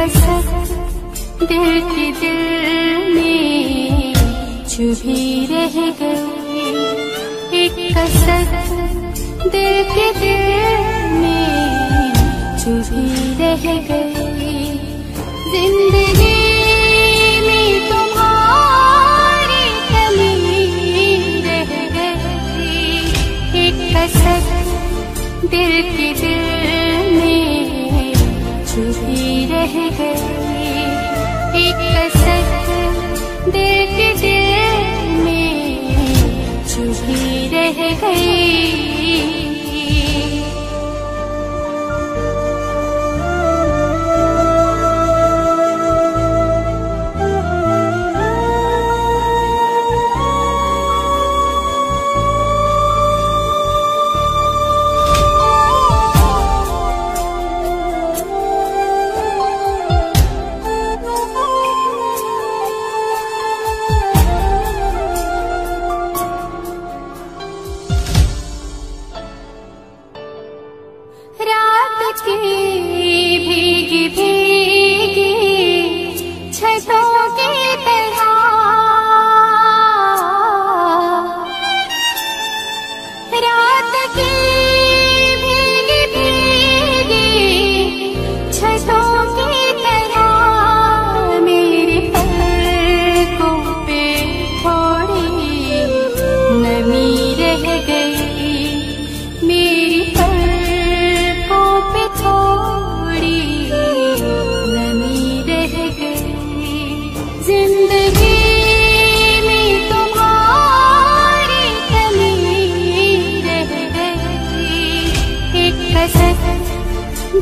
कसक दिल की दिल में चुभी रह गई एक कसक दिल के दिल में चुभी रह गई दिल गई एक कसक दिल के दिल में चुभी रह गई।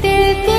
दिल के